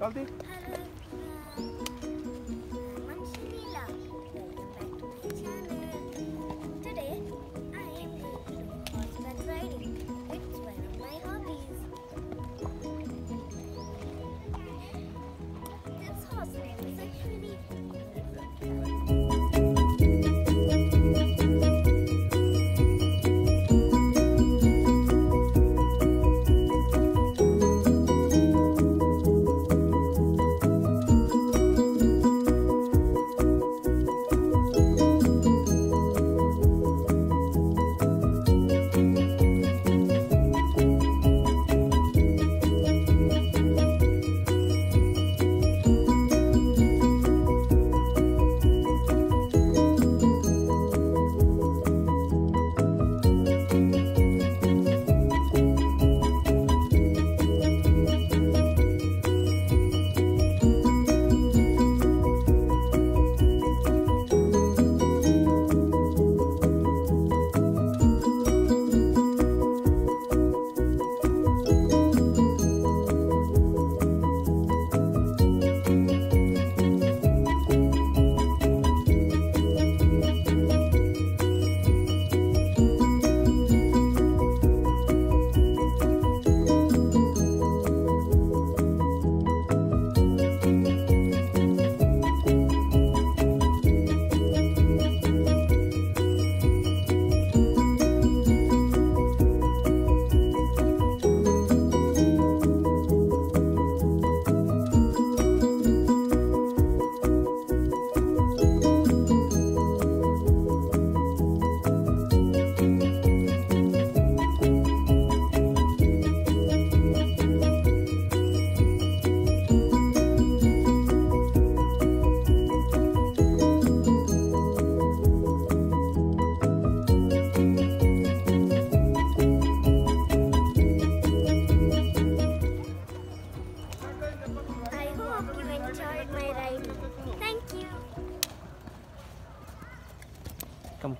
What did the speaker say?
Kaldı. Hope you enjoyed my ride. Thank you. Come.